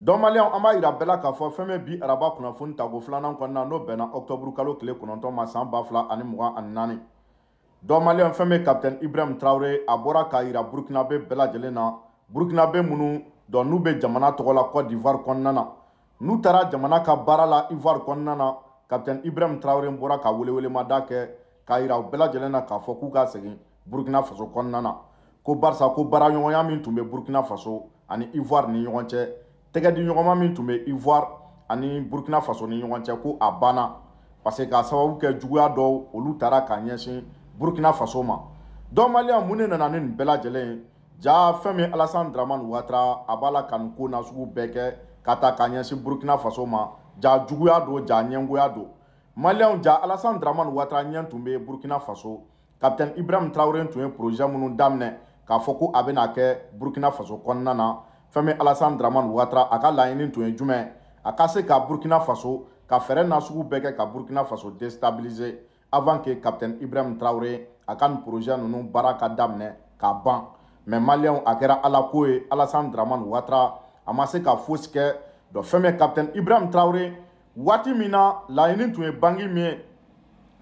dɔnbaliyaw an b'a yira bɛɛ la k'a fɔ fɛn bɛ bi araba kunnafoni tako filanan kɔnɔna n'o bɛnna ɔktɔburu kalo tile kɔnɔntɔn ma san ba fila ani mugan ani naani dɔnbaliyaw fɛn bɛ kapitɛni ibrahim tarawele a bɔra k'a yira burukinabe bɛɛ lajɛlen na burukinabe minnu dɔn n'u bɛ jamana tɔgɔ la cote d'ivoire kɔnɔna na n'u taara jamana ka baara la ivoire kɔnɔna na kapitɛni ibrahim tarawele bɔra ka welewelemada kɛ k'a yira u bɛɛ lajɛlen na k'a fɔ k'u ka segin burkina faso kɔnɔna na ko barisa ko baaraɲɔgɔnya min tun bɛ burkina faso ani ivoire ni ɲɔgɔn cɛ tɛgɛ di ɲɔgɔnma min tun bɛ ivoire ani burkina faso ni ɲɔgɔn cɛ ko a banna parce que k'a sababu kɛ juguya dɔw olu taara ka ɲɛsin burkina faso ma dɔn maliya mun de nana ni nin bɛɛ lajɛlen ye ja fɛn min alasan draman watara a b'a la ka nin ko nasugu bɛɛ kɛ ka ta ka ɲɛsin burkina faso ma ja juguya don ja ɲɛngoya don maliyanw ja alasan draman watara ɲɛ tun bɛ burkina faso Capitaine Ibrahim Traoré tun ye projet minnu daminɛ k'a fɔ ko a bɛna kɛ Burkina Faso kɔnɔna na fɛn min Alassane Dramane Ouattara a ka laɲini tun ye jumɛn a ka se ka Burkina Faso ka fɛɛrɛ na sugu bɛɛ kɛ ka Burkina Faso déstabiliser avant que Capitaine Ibrahim Traoré a ka nin projet ninnu baara ka daminɛ k'a ban mais Maliens a kɛra ala ko ye Alassane Dramane Ouattara a ma se ka fosi kɛ donc fɛn min Capitaine Ibrahim Traoré waati min na laɲini tun ye bangi min ye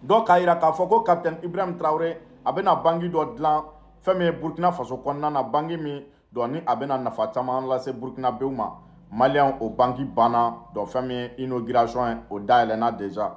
dɔ k'a jira k'a fɔ ko kapitɛni ibrahim tarawele a bɛna bangi dɔ dilan fɛn min ye burkina faso kɔnɔna na bangi min dɔn ni a bɛna nafa caman lase burkinabew ma maliyɛn o banki banna dɔn fɛn min ye inauguration ye o dayɛlɛnna deja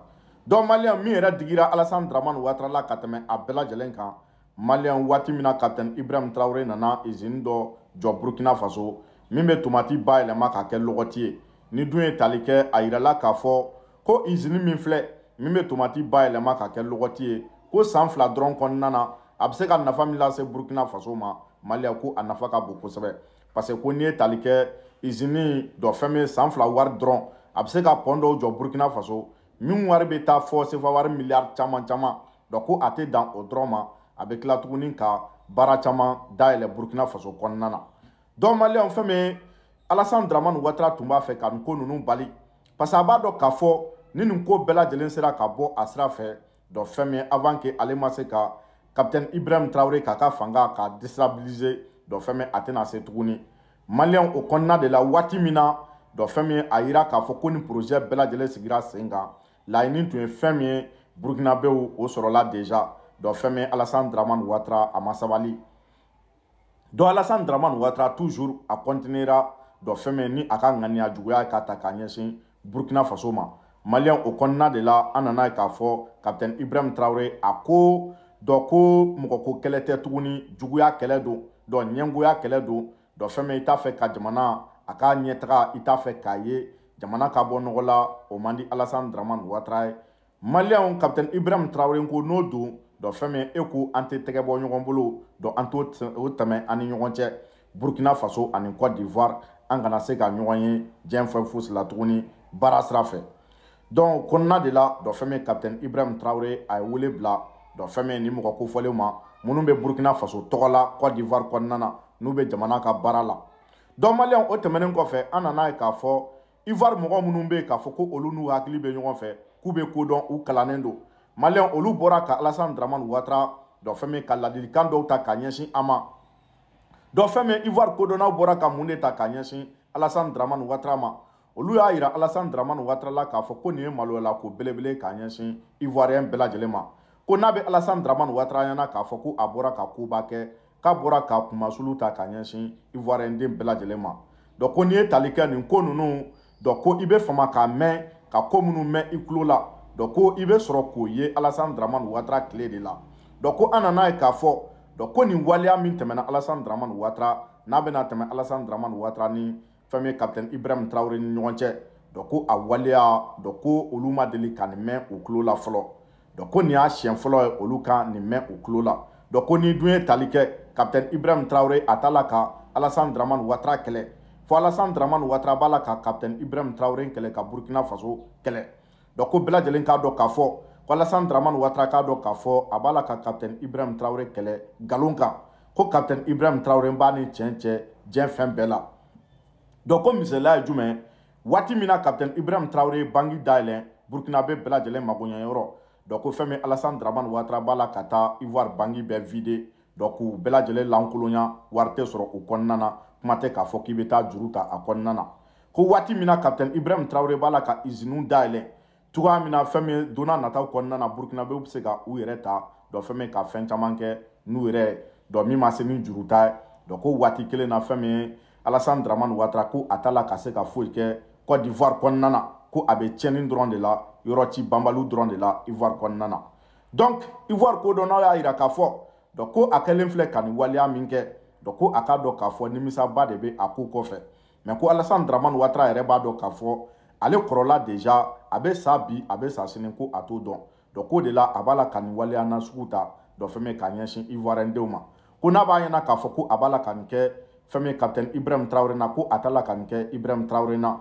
dɔn maliyɛn min yɛrɛ digira alasani dramani watarala ka tɛmɛ a bɛɛ lajɛlen kan maliyɛn waati min na kapitɛni ibrahim tarawele nana izini dɔ jɔ burkina faso min bɛ tomati bayɛlɛma ka kɛ lɔgɔti ye ni dun ye tali kɛ a yirala k'a fɔ ko izini min filɛ min bɛ tomati bayɛlɛma ka kɛ lɔgɔti ye ko san fila dɔrɔn kɔnɔna na a bɛ se ka nafa min lase burkina faso ma maliya ko a nafa ka bon kosɛbɛ parce que ko n'i ye tali kɛ izini dɔ fɛn bɛ san fila wari dɔrɔn a bɛ se ka pɔn dɔw jɔ burkina faso min wari bɛ taa fɔ sefa wari miliyari caman caman dɔn ko a tɛ dan o dɔrɔn ma a bɛ tila tuguni ka baara caman dayɛlɛ burkina faso kɔnɔna na dɔn maliyɛnw fɛn min alasan dramani watara tun b'a fɛ ka nin ko ninnu bali parce que a b'a dɔn k'a fɔ ni nin ko bɛɛ lajɛlen sera ka bɔ a sira fɛ dɔn fɛn min avant que ale ma se ka capitaine ibrahim tarawele k'a ka fanga ka destabiliser dɔn fɛn min a tɛna se tuguni maliyɛnw o kɔnɔna de la waati min na dɔ fɛn min a yira k'a fɔ ko ni porozɛ bɛɛ lajɛlen sigira sen kan laɲini tun ye fɛn min ye burukinabew o sɔrɔla deja dɔ fɛn min alasan dramani watara a ma sabali dɔ alasan dramani watara toujours a kɔntinera dɔ fɛn min ni a ka ŋaniya juguya k'a ta k'a ɲɛsin burkina faso ma maliyɛn o kɔnɔna de la an nana ye k'a fɔ kapitɛni ibrahim tarawele a ko dɔ ko mɔgɔko kɛlɛ tɛ tuguni juguya kɛlɛ don dɔ ɲɛngoya kɛlɛ don dɔ fɛn min i t'a fɛ ka jamana a k'a ɲɛtaga i t'a fɛ k'a ye jamana ka bɔ nɔgɔ la o man di alasani daraman watara ye maliyɛnw kapitɛni ibrahim tarawele ko n'o don dɔ fɛn min e ko an tɛ tɛgɛ bɔ ɲɔgɔn bolo dɔ an t'o tɛmɛ an ni ɲɔgɔn cɛ burkina faso ani cote d'ivoire an kana se ka ɲɔgɔn ye diɲɛ fɛn fosi la tuguni baara sira fɛ donc kɔnɔna de la dɔ fɛn min kapitɛni ibrahim tarawele a ye wele bila dɔ fɛn min ni mɔgɔ kofɔlenw ma minnu bɛ burkina faso tɔgɔ la cote d'ivoire kɔnɔna na n'u bɛ jamana ka baara la dɔ maliyɛnw o tɛmɛnen kɔfɛ an nana ye k'a fɔ ivoire mɔgɔ minnu bɛ yen k'a fɔ ko olu n'u hakili bɛ ɲɔgɔn fɛ k'u bɛ ko dɔn u kalannen don maliyɛn olu bɔra ka alasan dramani watara dɔ fɛn min ka ladilikan dɔw ta ka ɲɛsin an ma dɔ fɛn min ivoire kodɔnnaw bɔra ka mun de ta ka ɲɛsin alasan dramani watara ma olu y'a yira alasan dramani watara la k'a fɔ ko nin ye maloyala ko belebele ka ɲɛsin ivoiriyɛn bɛɛ lajɛlen ma ko n'a bɛ alasan dramani watara ɲɛna k'a fɔ ko a bɔra ka koba kɛ k'a bɔra k'a kumasulu ta k'a ɲɛsin ivoiriyɛnden den bɛɛ lajɛlen ma dɔn ko n'i ye tali kɛ nin ko ninnu dɔn ko i bɛ fama k'a mɛn ka ko minnu mɛn i tulo la dɔn ko i bɛ sɔrɔ k'o ye alasani daramani watara tile de la dɔn ko an nan'a ye k'a fɔ dɔn ko nin waleya min tɛmɛna alasani daramani watara n'a bɛna tɛmɛ alasani daramani watara ni fɛn min ye kapitɛni ibrahim tarawele ni ɲɔgɔn cɛ dɔ ko a waleya dɔ ko olu ma deli ka nin mɛn u tulo la fɔlɔ dɔ ko nin y'a siɲɛ fɔlɔ ye olu ka nin mɛn u tulo la dɔ ko ni dun ye tali kɛ kapitɛni ibrahim tarawele a t'a la ka alasan dramani watara kɛlɛ fo alasan dramani watara b'a la ka kapitɛni ibrahim tarawele kɛlɛ ka burkina faso kɛlɛ dɔn ko bɛɛ lajɛlen k'a dɔn k'a fɔ ko alasan dramani watara k'a dɔn k'a fɔ a b'a la ka kapitɛni ibrahim tarawele kɛlɛ nkalon kan ko kapitɛni ibrahim tarawele b'a ni cɛn cɛ diɲɛ fɛn bɛɛ la dɔn ko misaliya ye jumɛn waati min na kapitɛni ibrahim tarawele ye bangi dayɛlɛn burkina bɛ bɛɛ lajɛlen magoɲɛyɔrɔ dɔn ko fɛn min alasan dramani watara b'a la ka taa ivoire bangi bɛɛ vide dɔ k'u bɛɛ lajɛlen lankolonya wari tɛ sɔrɔ u kɔnɔna na kuma tɛ k'a fɔ k'i bɛ taa juru ta a kɔnɔna na ko waati min na kapitɛni ibrahim tarawele b'a la ka iziniw dayɛlɛ cogoya min na fɛn min donna nataw kɔnɔna na burukinabew bɛ se ka u yɛrɛ ta dɔ fɛn min ka fɛn caman kɛ n'u yɛrɛ dɔ min ma se ni juru ta ye dɔ ko waati kelen na fɛn min alasani dramani watara ko a t'a la ka se ka foyi kɛ cote d'ivoire kɔnɔna na ko a bɛ tiɲɛni dɔrɔn de la yɔrɔ ci banbaliw dɔrɔn de la ivoire kɔnɔna na donc ivoire ko dɔn n'aw y'a yira k'a fɔ donc ko a kɛlen filɛ ka nin waleya min kɛ donc ko a k'a dɔn k'a fɔ nimisaba de bɛ a ko kɔfɛ mais ko alasan dramani watara yɛrɛ b'a dɔn k'a fɔ ale kɔrɔla deja a bɛ sa bi a bɛ sa sini ko a t'o dɔn donc k'o de la a b'a la ka nin waleya nasugu ta dɔ fɛn bɛ ka ɲɛsin ivoiriyɛndenw ma ko n'a b'a ɲɛna k'a fɔ ko a b'a la ka nin kɛ fɛn min ye capitaine ibrahim tarawele na ko a t'a la ka nin kɛ ibrahim tarawele na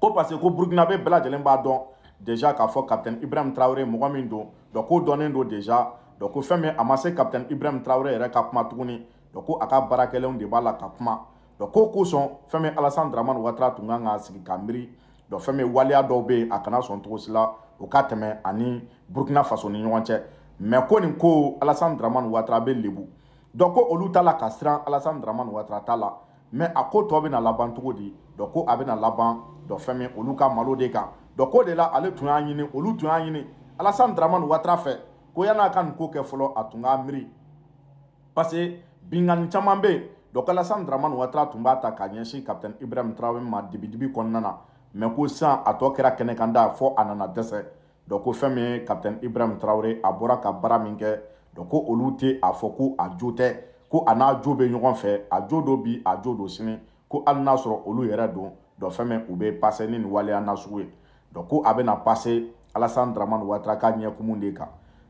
ko parce que ko burukinabe bɛɛ lajɛlen b'a dɔn déjà k'a fɔ capitaine ibrahim tarawele mɔgɔ min don donc k'o dɔnnen don déjà donc ko fɛn min a ma se capitaine ibrahim tarawele yɛrɛ ka kuma tuguni donc ko a ka baarakɛlenw de b'a la ka kuma donc k'o kosɔn fɛn min alasan dramani watara tun kan k'a sigi ka miiri donc fɛn min waleya dɔw bɛ yen a kana sɔn cogo si la o ka tɛmɛ ani burkina faso ni ɲɔgɔn cɛ mɛ ko nin ko alasani dramani watara bɛ lebu donc ko olu t'a la ka siran alasani dramani watara t'a la mɛ a ko tɔ bɛna laban cogo di donc ko a bɛna laban donc fɛn min olu ka malo de kan donc ko de la ale tun y'a ɲini olu tun y'a ɲini alasani dramani watara fɛ ko yan'a ka nin ko kɛ fɔlɔ a tun k'a miiri parce que binkanni caman bɛ yen donc alasan dramani watara tun b'a ta k'a ɲɛsin capitaine ibrahim traore ma dibidibi kɔnɔna na mɛ ko sisan a tɔ kɛra kɛnɛkanda fɔ a nana dɛsɛ donc ko fɛn min ye capitaine ibrahim traore a bɔra ka baara min kɛ donc ko olu tɛ a fɔ ko a jo tɛ ko a n'a jo bɛ ɲɔgɔn fɛ a jo don bi a jo don sini ko hali n'a sɔrɔ olu yɛrɛ don dɔ fɛn min u bɛ pase ni nin waleya nasugu ye dɔ ko a bɛna pase alasan dramani watara ka ɲɛkumu de kan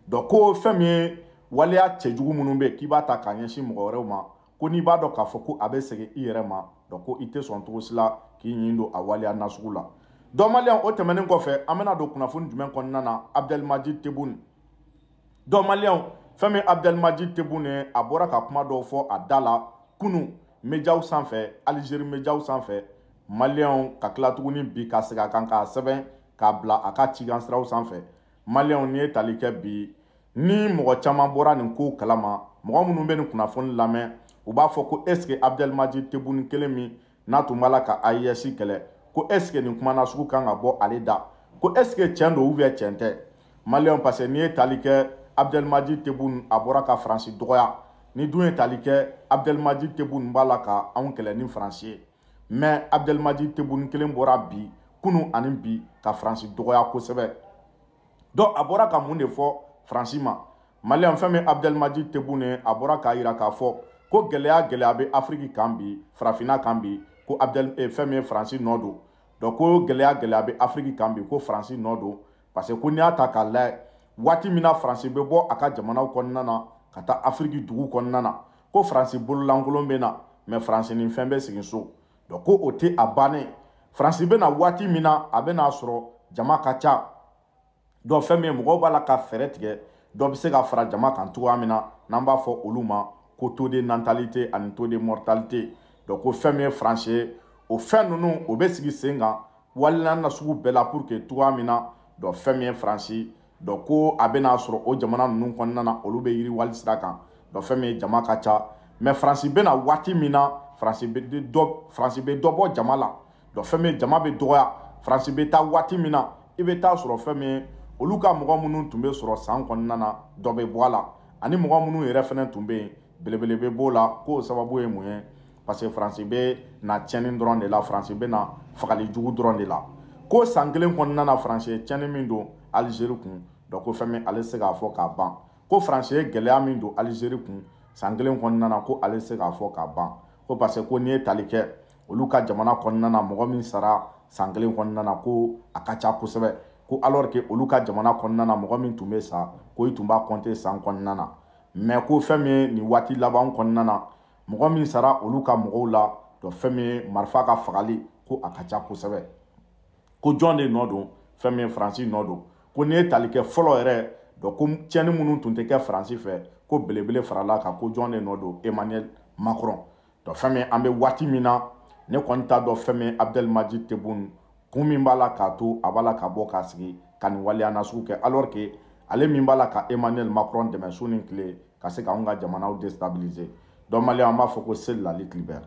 dɔ ko fɛn min ye waleya cɛjugu minnu bɛ k'i b'a ta k'a ɲɛsin mɔgɔ wɛrɛw ma ko n'i b'a dɔn k'a fɔ ko a bɛ segin i yɛrɛ ma dɔ ko i tɛ sɔn cogo si la k'i ɲin don a waleya nasugu la dɔnbaliya o tɛmɛnen kɔfɛ an bɛna don kunnafoni jumɛn kɔnɔna na abudalimaji tebun donc maliyɛnw fɛn min abudɛlimaji tebu ne a bɔra ka kuma dɔw fɔ a da la kunu mejaw sanfɛ alizeri mejaw sanfɛ maliyɛnw ka tila tuguni bi ka segin a kan k'a sɛbɛn k'a bila a ka cikan siraw sanfɛ maliyɛnw n'i ye tali kɛ bi ni mɔgɔ caman bɔra nin kow kalama mɔgɔ minnu bɛ nin kunnafoni lamɛn u b'a fɔ ko est ce que abudɛlimaji tebuni kelen min n'a tun b'a la ka AES kɛlɛ ko est ce que nin kuma nasugu kan ka bɔ ale da ko est ce que tiɲɛ don ou bien tiɲɛ tɛ maliyɛnw parce que n'i ye tali kɛ abdɛlimaji tebun a bɔra ka faransi dɔgɔya ni dun ye tali kɛ abdɛlimaji tebun b'a la ka anw kɛlɛ ni faransi ye mais abdɛlimaji tebun kelen bɔra bi kunu ani bi ka faransi dɔgɔya kosɛbɛ donc a bɔra ka mun de fɔ faransi ma maliyɛn fɛn min abdɛlimaji tebun ne a bɔra k'a yira k'a fɔ ko gɛlɛya gɛlɛya bɛ afiriki kan bi farafinna kan bi ko abdɛl eh, fɛn min ye faransi nɔ don donc ko gɛlɛya gɛlɛya bɛ afiriki kan bi ko faransi nɔ don parce que ko n'i y'a ta k'a layɛ waati min na faransi bɛ bɔ a ka jamanaw kɔnɔna na ka taa afiriki dugu kɔnɔna na ko faransi bololankolon bɛ na mɛ faransi ni fɛn bɛ sigi so donc ko o tɛ a bannen faransi bɛna waati min na a bɛna sɔrɔ jama ka ca dɔ fɛn min ye mɔgɔw b'a la ka fɛɛrɛ tigɛ dɔ bɛ se ka fara jama kan cogoya min na n'an b'a fɔ olu ma ko taux de natalité ani taux de mortalité donc ko fɛn min ye faransi ye o fɛn ninnu o bɛ sigi sen kan walilan na sugu bɛɛ la pour que cogoya min na donc fɛn min ye faransi dɔn ko a bɛna sɔrɔ o jamana ninnu kɔnɔna na olu bɛ yiriwali sira kan dɔn fɛn min jama ka ca mɛ faransi bɛna waati min na faransi bɛ dɔ faransi bɛ dɔ bɔ jama la dɔn fɛn min jama bɛ dɔgɔya faransi bɛ taa waati min na i bɛ taa sɔrɔ fɛn min olu ka mɔgɔ minnu tun bɛ sɔrɔ san kɔnɔna na dɔ bɛ bɔ a la ani mɔgɔ minnu yɛrɛ fana tun bɛ yen belebele bɛ b'o la k'o sababu ye mun ye parce que faransi bɛ na tiɲɛni dɔrɔn de la faransi bɛ na fagali jugu dɔrɔn de la ko san kelen kɔnɔna na faransi ye tiɲɛni min don alizeri kun dɔn ko fɛn min ale se k'a fɔ k'a ban ko faransi ye gɛlɛya min don alizeri kun san kelen kɔnɔna na ko ale se k'a fɔ k'a ban ko parce que ko n'i ye tali kɛ olu ka jamana kɔnɔna na mɔgɔ min sara san kelen kɔnɔna na ko a ka ca kosɛbɛ ko alors que olu ka jamana kɔnɔna na mɔgɔ min tun bɛ sa ko i tun b'a kɔnte san kɔnɔna na mɛ ko fɛn min ye nin waati laban kɔnɔna na mɔgɔ min sara olu ka mɔgɔw la dɔ fɛn min ye marifa ka fagali ko a ka ca kosɛbɛ ko jɔn de nɔ don fɛn min ye faransi nɔ don ko n'i ye tali kɛ fɔlɔ yɛrɛ dɔ ko tiɲɛni minnu tun tɛ kɛ faransi fɛ ko belebele farala ka ko jɔn de nɔ don emmanuel macron dɔ fɛn min an bɛ waati min na ne kɔni t'a dɔn fɛn min abudɛlimaji tebun kun min b'a la k'a to a b'a la ka bɔ k'a sigi ka nin waleya nasugu kɛ alors que ale min b'a la ka emmanuel macron dɛmɛ su ni tile ka se k'anw ka jamanaw destabiliser dɔnbaliya an b'a fɔ ko seli lali tilibɛri